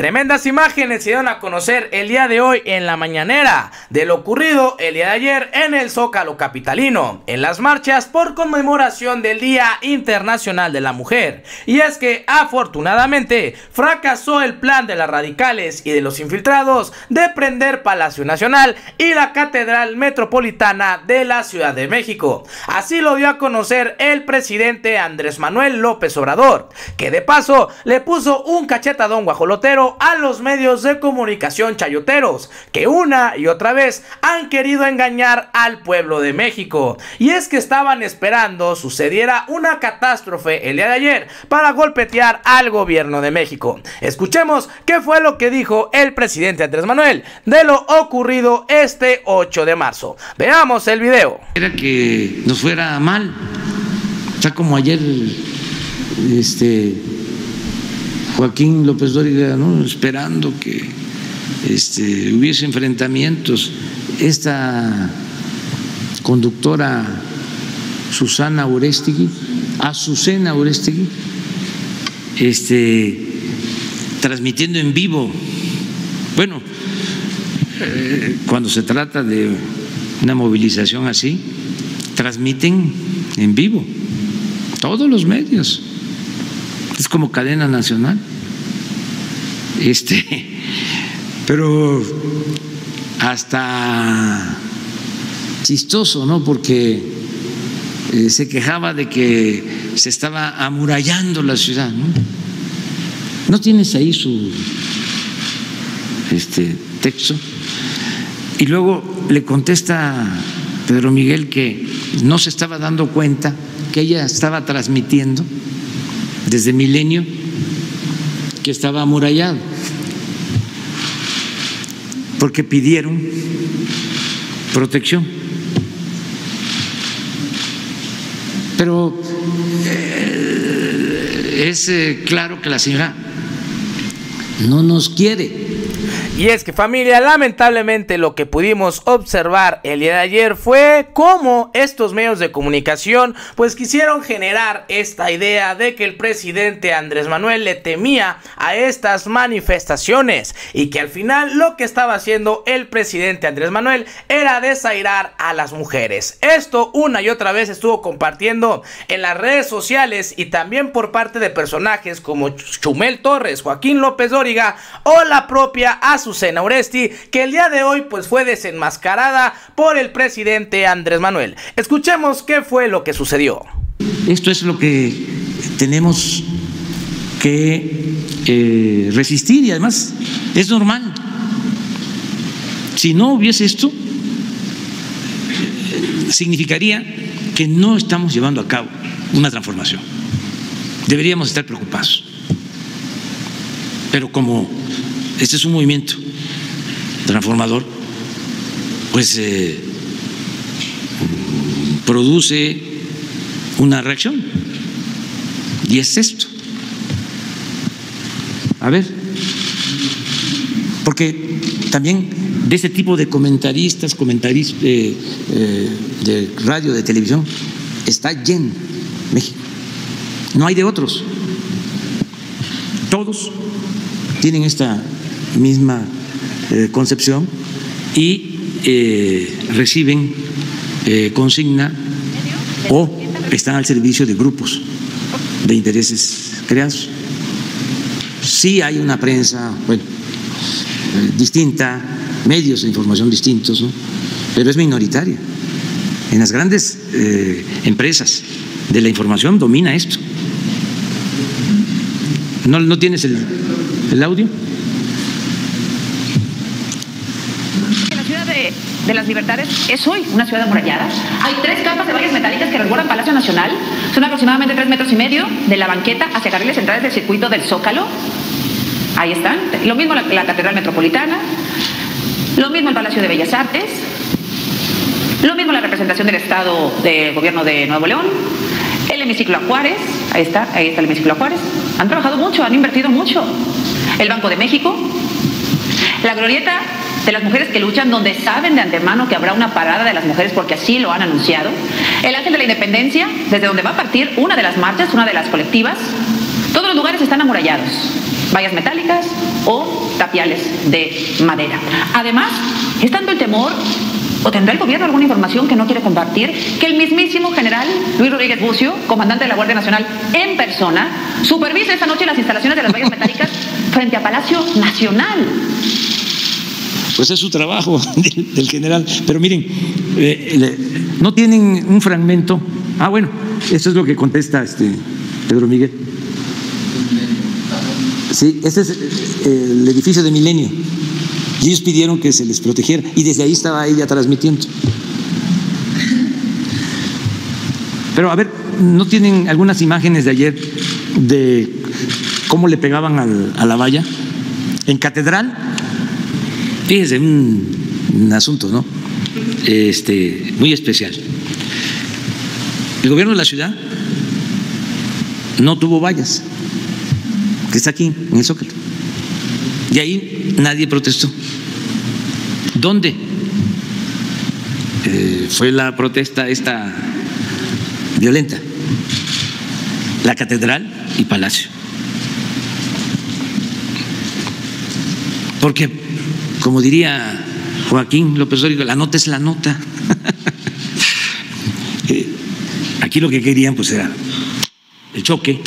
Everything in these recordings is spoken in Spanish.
Tremendas imágenes se dieron a conocer el día de hoy en la mañanera de lo ocurrido el día de ayer en el Zócalo Capitalino, en las marchas por conmemoración del Día Internacional de la Mujer. Y es que afortunadamente fracasó el plan de las radicales y de los infiltrados de prender Palacio Nacional y la Catedral Metropolitana de la Ciudad de México. Así lo dio a conocer el presidente Andrés Manuel López Obrador, que de paso le puso un cachetadón guajolotero a los medios de comunicación chayoteros, que una y otra vez han querido engañar al pueblo de México. Y es que estaban esperando sucediera una catástrofe el día de ayer para golpetear al gobierno de México. Escuchemos qué fue lo que dijo el presidente Andrés Manuel de lo ocurrido este 8 de marzo. Veamos el video. Era que nos fuera mal. O como ayer este Joaquín López Dóriga, esperando que este, hubiese enfrentamientos. Esta conductora Susana Urestigui, Azucena Urestigui, este, transmitiendo en vivo. Bueno, eh, cuando se trata de una movilización así, transmiten en vivo todos los medios. Es como cadena nacional. Este, pero hasta chistoso, ¿no? Porque eh, se quejaba de que se estaba amurallando la ciudad, ¿no? ¿No tienes ahí su este texto? Y luego le contesta Pedro Miguel que no se estaba dando cuenta que ella estaba transmitiendo desde Milenio que estaba amurallado, porque pidieron protección. Pero eh, es eh, claro que la señora no nos quiere y es que familia, lamentablemente lo que pudimos observar el día de ayer fue cómo estos medios de comunicación pues quisieron generar esta idea de que el presidente Andrés Manuel le temía a estas manifestaciones y que al final lo que estaba haciendo el presidente Andrés Manuel era desairar a las mujeres. Esto una y otra vez estuvo compartiendo en las redes sociales y también por parte de personajes como Chumel Torres, Joaquín López Dóriga o la propia Azu Azucena Oresti, que el día de hoy pues fue desenmascarada por el presidente Andrés Manuel. Escuchemos qué fue lo que sucedió. Esto es lo que tenemos que eh, resistir y además es normal. Si no hubiese esto, significaría que no estamos llevando a cabo una transformación. Deberíamos estar preocupados. Pero como este es un movimiento transformador, pues eh, produce una reacción. Y es esto. A ver, porque también de este tipo de comentaristas, comentaristas eh, eh, de radio, de televisión, está lleno México. No hay de otros. Todos tienen esta misma concepción y eh, reciben eh, consigna o están al servicio de grupos de intereses creados. Sí hay una prensa distinta, medios de información distintos, pero es minoritaria. En las grandes empresas de la información domina esto. ¿No, no tienes el audio? De las Libertades es hoy una ciudad amurallada. Hay tres capas de vallas metálicas que resguardan Palacio Nacional. Son aproximadamente tres metros y medio de la banqueta hacia carriles centrales del circuito del Zócalo. Ahí están. Lo mismo la, la Catedral Metropolitana. Lo mismo el Palacio de Bellas Artes. Lo mismo la representación del Estado del Gobierno de Nuevo León. El hemiciclo a Juárez. Ahí está, ahí está el hemiciclo a Juárez. Han trabajado mucho, han invertido mucho. El Banco de México. La glorieta de las mujeres que luchan, donde saben de antemano que habrá una parada de las mujeres porque así lo han anunciado. El Ángel de la Independencia, desde donde va a partir una de las marchas, una de las colectivas. Todos los lugares están amurallados. vallas metálicas o tapiales de madera. Además, es tanto el temor ¿O tendrá el gobierno alguna información que no quiere compartir? Que el mismísimo general Luis Rodríguez Bucio, comandante de la Guardia Nacional en persona, supervisa esta noche las instalaciones de las vallas metálicas frente a Palacio Nacional. Pues es su trabajo del, general. Pero miren, eh, no tienen un fragmento. Ah, bueno, eso es lo que contesta este Pedro Miguel. Sí, este es eh, el edificio de Milenio. Y ellos pidieron que se les protegiera y desde ahí estaba ella transmitiendo. Pero a ver, ¿no tienen algunas imágenes de ayer de cómo le pegaban a la valla? En catedral, fíjense, un, un asunto, ¿no? Este, muy especial. El gobierno de la ciudad no tuvo vallas, que está aquí, en el Zócalo. Y ahí nadie protestó. ¿Dónde? Eh, fue la protesta esta violenta. La catedral y palacio. Porque, como diría Joaquín López Obrador, la nota es la nota. Eh, aquí lo que querían pues era el choque,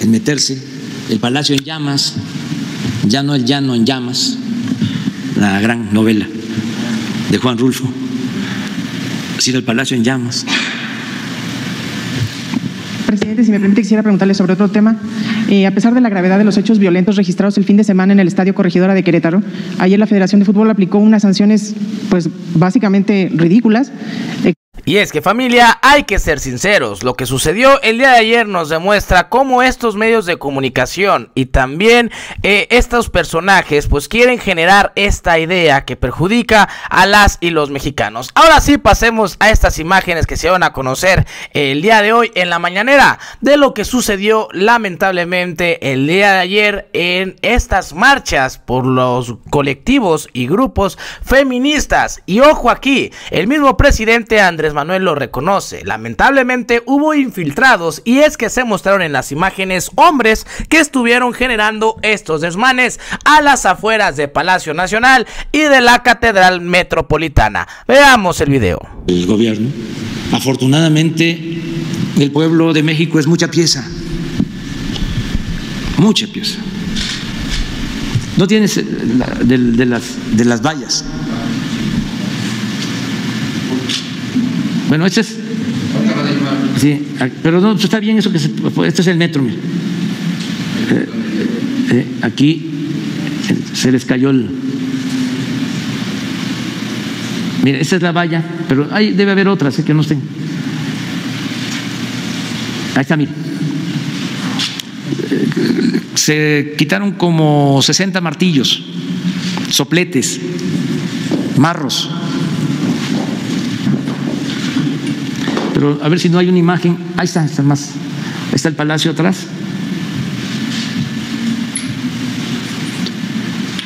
el meterse, el palacio en llamas, ya no el llano en llamas, la gran novela de Juan Rulfo, sino el palacio en llamas. Presidente, si me permite, quisiera preguntarle sobre otro tema. Eh, a pesar de la gravedad de los hechos violentos registrados el fin de semana en el Estadio Corregidora de Querétaro, ayer la Federación de Fútbol aplicó unas sanciones, pues básicamente ridículas. Y es que familia, hay que ser sinceros, lo que sucedió el día de ayer nos demuestra cómo estos medios de comunicación y también eh, estos personajes pues quieren generar esta idea que perjudica a las y los mexicanos. Ahora sí pasemos a estas imágenes que se van a conocer el día de hoy en la mañanera de lo que sucedió lamentablemente el día de ayer en estas marchas por los colectivos y grupos feministas. Y ojo aquí, el mismo presidente Andrés Manuel lo reconoce. Lamentablemente hubo infiltrados y es que se mostraron en las imágenes hombres que estuvieron generando estos desmanes a las afueras de Palacio Nacional y de la Catedral Metropolitana. Veamos el video. El gobierno, afortunadamente, el pueblo de México es mucha pieza. Mucha pieza. No tienes eh, de, las, de las vallas. Bueno, este es. Sí, pero no, está bien eso que se, este es el metro. Eh, eh, aquí se les cayó el. Mira, esta es la valla, pero ahí debe haber otras, ¿eh? que no estén. Ahí está, mira. Se quitaron como 60 martillos, sopletes, marros. Pero a ver si no hay una imagen. Ahí está, está más. Ahí está el palacio atrás.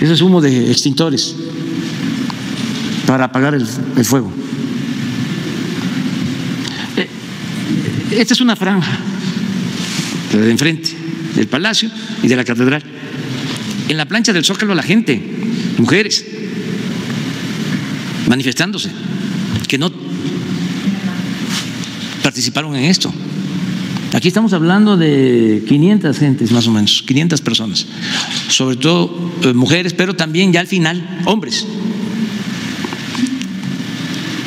Ese es humo de extintores para apagar el, fuego. Eh, esta es una franja de enfrente del palacio y de la catedral. En la plancha del Zócalo la gente, mujeres, manifestándose, que no participaron en esto. Aquí estamos hablando de 500 gentes más o menos, 500 personas, sobre todo eh, mujeres, pero también ya al final hombres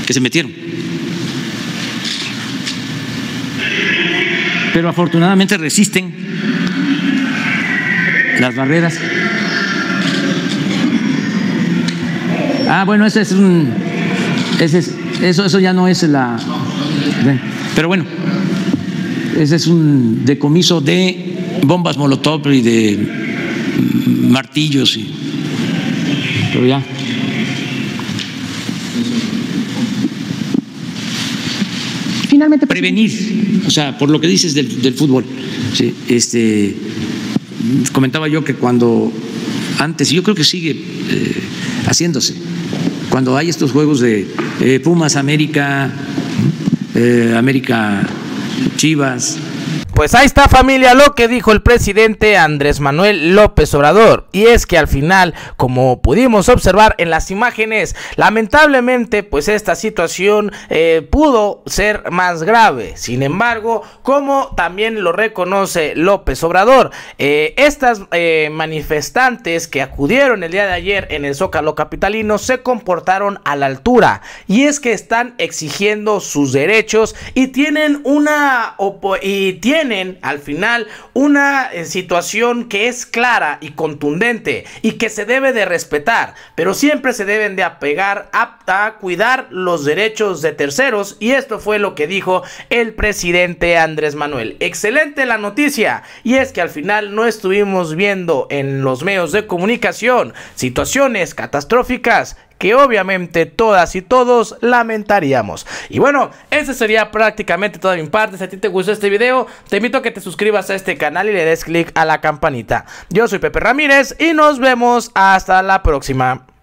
que se metieron. Pero afortunadamente resisten las barreras. Ah, bueno, ese es un, ese es, eso, eso ya no es la. Pero bueno, ese es un decomiso de bombas molotov y de martillos. Y, pero ya. Finalmente. Prevenir, o sea, por lo que dices del, fútbol. Sí, este, comentaba yo que cuando antes, y yo creo que sigue eh, haciéndose, cuando hay estos juegos de eh, Pumas América, eh, América Chivas, Pues ahí está familia lo que dijo el presidente Andrés Manuel López Obrador. Y es que al final, como pudimos observar en las imágenes, lamentablemente pues esta situación eh, pudo ser más grave. Sin embargo, como también lo reconoce López Obrador, eh, estas eh, manifestantes que acudieron el día de ayer en el Zócalo Capitalino se comportaron a la altura. Y es que están exigiendo sus derechos y tienen una... y tienen al final una eh, situación que es clara y contundente y que se debe de respetar, pero siempre se deben de apegar a cuidar los derechos de terceros y esto fue lo que dijo el presidente Andrés Manuel. Excelente la noticia y es que al final no estuvimos viendo en los medios de comunicación situaciones catastróficas que obviamente todas y todos lamentaríamos. Y bueno, ese sería prácticamente toda mi parte. Si a ti te gustó este video, te invito a que te suscribas a este canal y le des click a la campanita. Yo soy Pepe Ramírez y nos vemos hasta la próxima.